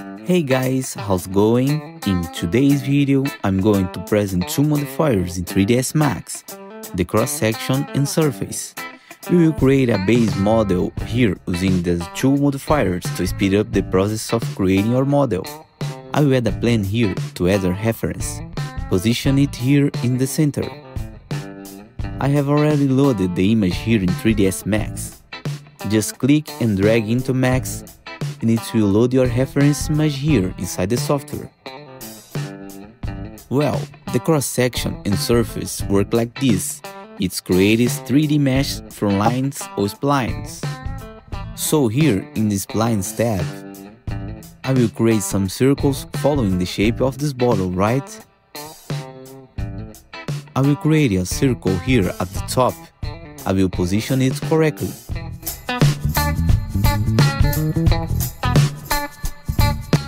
Hey guys, how's going? In today's video, I'm going to present two modifiers in 3ds Max, the cross-section and surface. We will create a base model here using these two modifiers to speed up the process of creating your model. I will add a plane here to add a reference. Position it here in the center. I have already loaded the image here in 3ds Max. Just click and drag into Max and it will load your reference image here inside the software. Well, the cross-section and surface work like this. It creates 3D mesh from lines or splines. So here in the splines tab, I will create some circles following the shape of this bottle, right? I will create a circle here at the top. I will position it correctly.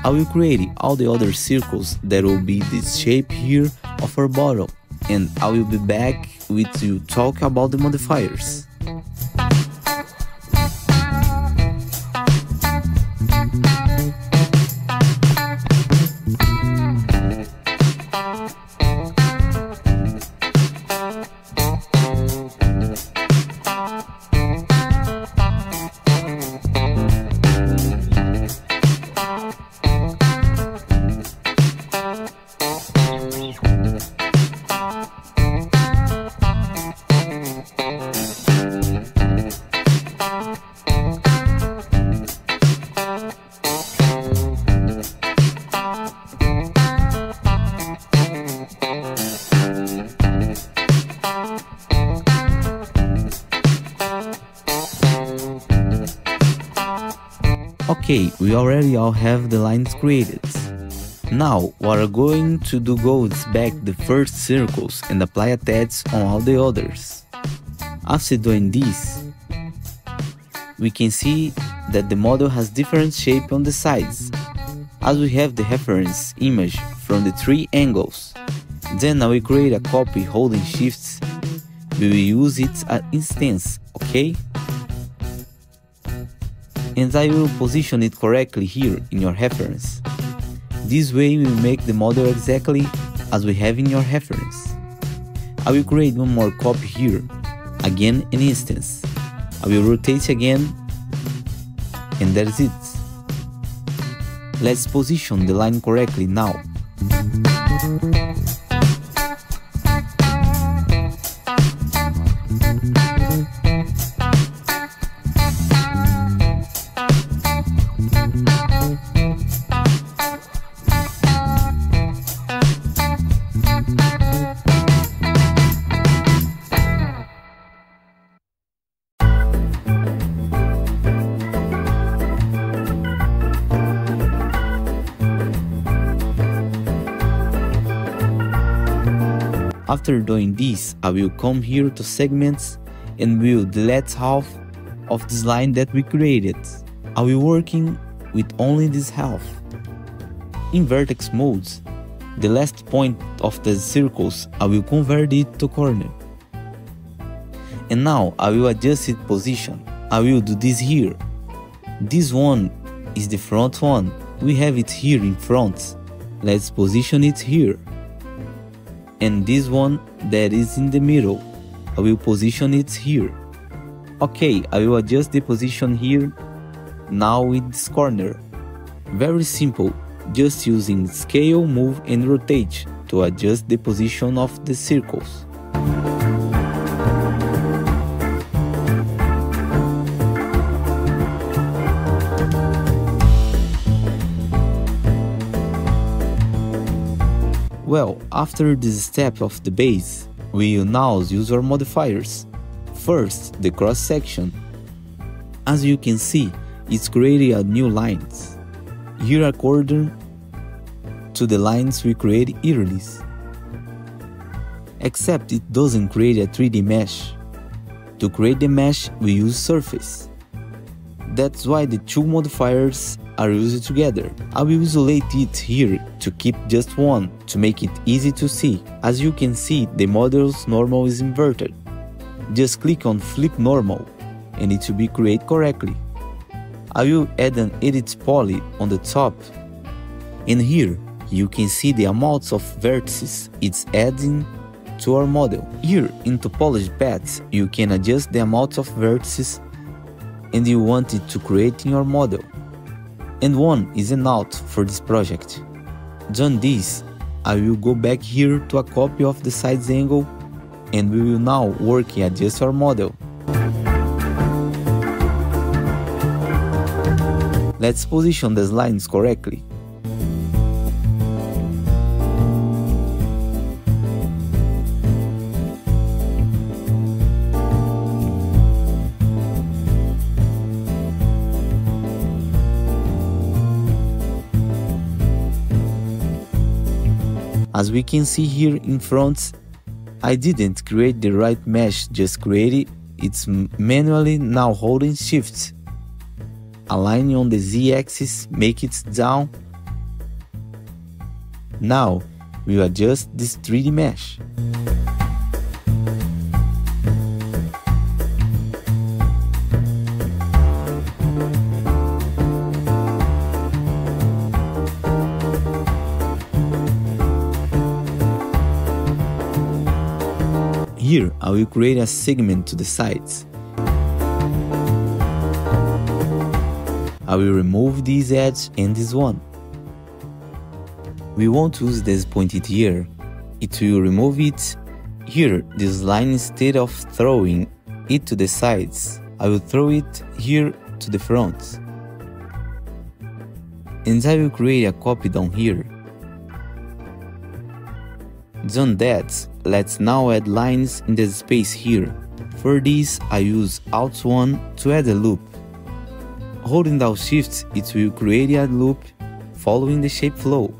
I will create all the other circles that will be this shape here of our bottle and I will be back with you talk about the modifiers. Okay, we already all have the lines created. Now, what we're going to do is back the first circles and apply attach on all the others. After doing this, we can see that the model has different shape on the sides, as we have the reference image from the three angles. Then I will create a copy holding shifts. We will use it as instance, okay? And I will position it correctly here in your reference. This way we will make the model exactly as we have in your reference. I will create one more copy here, again an instance. I will rotate again and that's it. Let's position the line correctly now. After doing this, I will come here to segments and will delete half of this line that we created. I will working with only this half. In vertex modes, the last point of the circles, I will convert it to corner. And now I will adjust its position. I will do this here. This one is the front one. We have it here in front. Let's position it here and this one that is in the middle. I will position it here. Okay, I will adjust the position here now with this corner. Very simple, just using scale, move and rotate to adjust the position of the circles. Well, after this step of the base, we will now use our modifiers. First, the cross section. As you can see, it's creating a new lines. Here according to the lines we create earlier. Except it doesn't create a 3D mesh. To create the mesh, we use surface. That's why the two modifiers are used together. I will isolate it here to keep just one to make it easy to see. As you can see, the model's normal is inverted. Just click on flip normal and it will be created correctly. I will add an edit poly on the top And here, you can see the amounts of vertices it's adding to our model. Here, in Topology Paths, you can adjust the amount of vertices and you want it to create in your model. And one is enough for this project. Done this, I will go back here to a copy of the sides angle and we will now work and adjust our model. Let's position the lines correctly. As we can see here in front, I didn't create the right mesh, just created it's manually now holding shift. Aligning on the z-axis, make it down. Now, we adjust this 3D mesh. Here, I will create a segment to the sides. I will remove this edge and this one. We won't use this pointed here. It will remove it here, this line instead of throwing it to the sides. I will throw it here to the front. And I will create a copy down here. Done that, let's now add lines in the space here. For this, I use Alt 1 to add a loop. Holding down Shift, it will create a loop following the shape flow.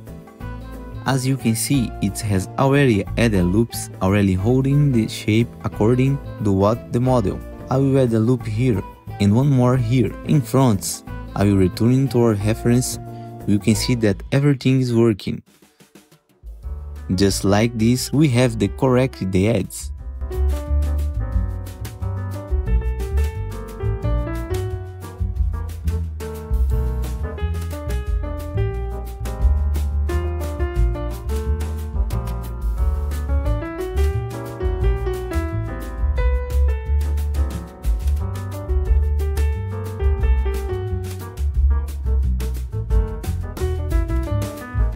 As you can see, it has already added loops already holding the shape according to what the model. I will add a loop here and one more here. In front, I will return to our reference. You can see that everything is working. Just like this, we have the correct ads.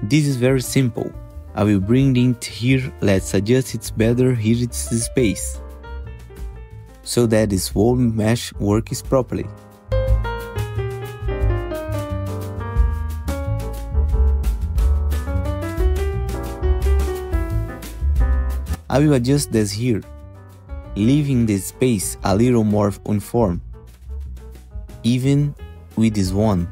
This is very simple. I will bring it here, let's adjust it better, here it's the space. So that this whole mesh works properly. I will adjust this here, leaving the space a little more uniform, even with this one.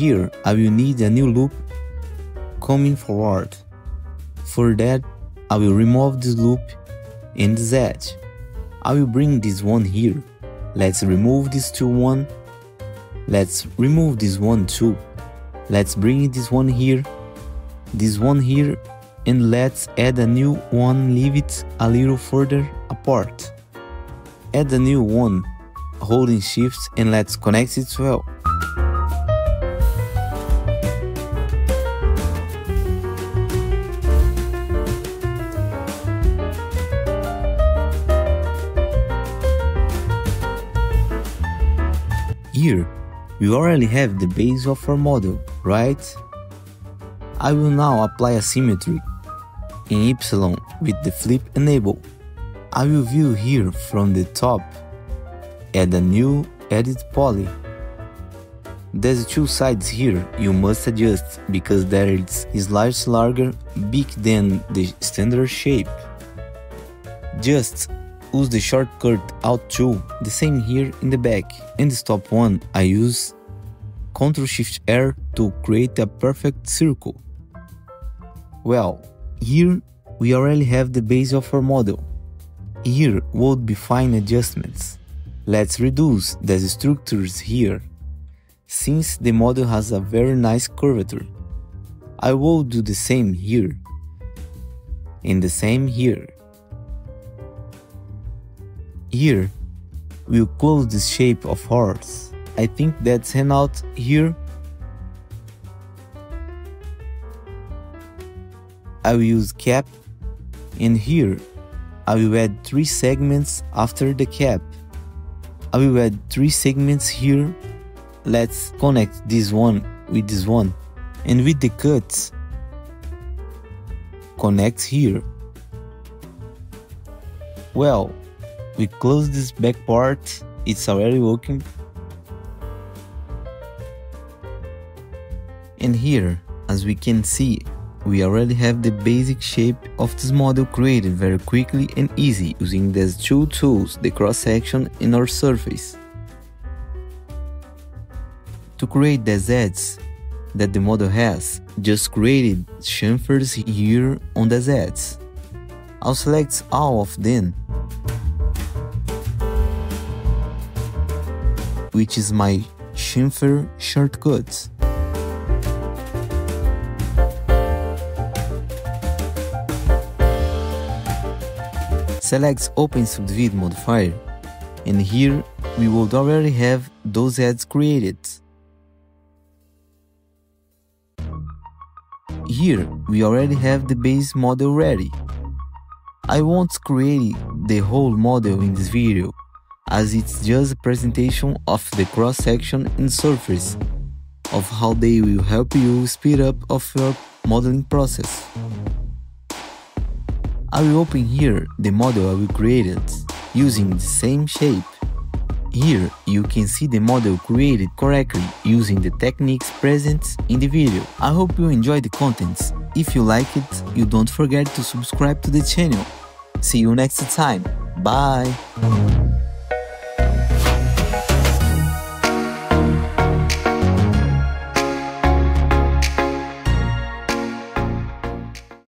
Here, I will need a new loop coming forward. For that, I will remove this loop and this edge. I will bring this one here. Let's remove this two one. Let's remove this one too. Let's bring this one here, this one here, and let's add a new one, leave it a little further apart. Add a new one, holding shift and let's connect it well. We already have the base of our model, right? I will now apply a symmetry in Y with the flip enable. I will view here from the top, add a new edit poly. There's two sides here you must adjust because there is slightly larger big than the standard shape. Just use the shortcut Alt 2, the same here in the back. In the stop 1, I use Ctrl Shift R to create a perfect circle. Well, here we already have the base of our model. Here would be fine adjustments. Let's reduce the structures here, since the model has a very nice curvature. I will do the same here, and the same here. Here, we'll close this shape of horse. I think that's handout here. I will use cap, and here I will add 3 segments after the cap. I will add 3 segments here. Let's connect this one with this one. And with the cuts, connect here. Well, we close this back part, it's already working. And here, as we can see, we already have the basic shape of this model created very quickly and easy using these two tools, the cross-section and our surface. To create the edges that the model has, just created chamfers here on the edges. I'll select all of them, which is my chamfer shortcut. Select OpenSubdiv modifier and here we would already have those heads created. Here we already have the base model ready. I won't create the whole model in this video as it's just a presentation of the cross section and surface of how they will help you speed up of your modeling process. I will open here the model I will created using the same shape. Here you can see the model created correctly using the techniques present in the video. I hope you enjoy the contents. If you like it, you don't forget to subscribe to the channel. See you next time. Bye!